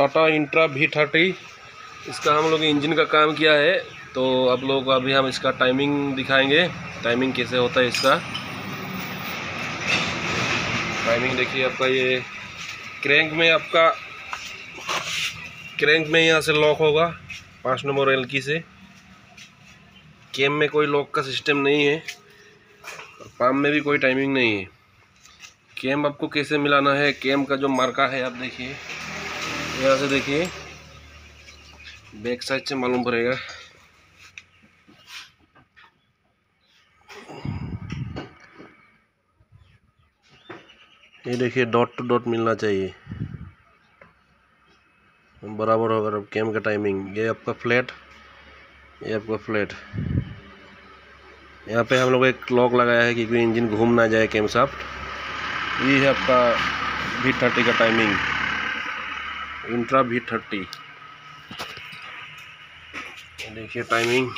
Tata intra we thirty. इसका हम लोग इंजन का काम किया है तो आप लोग को अभी हम इसका टाइमिंग दिखाएँगे। टाइमिंग कैसे होता है इसका? टाइमिंग देखिए आपका ये क्रैंक में आपका क्रैंक में यहाँ से लॉक होगा, पाँच नंबर एल की से। केम में कोई लॉक का सिस्टम नहीं है, और पाम में भी कोई टाइमिंग नहीं है। केम आपको कैसे मिलाना है? केम का जो मार्का है, आप देखिए। यहाँ से देखिए बैक साइड से मालूम पड़ेगा। ये देखिए डॉट टू डॉट मिलना चाहिए। बराबर होगा अब कैम का टाइमिंग ये आपका फ्लैट ये आपका फ्लैट यहाँ पे हम लोग एक लॉक लगाया है कि कोई इंजन घूम ना जाए कैम साफ्ट ये है आपका वी थर्टी का टाइमिंग इंट्रा भी थर्टी। देखिए टाइमिंग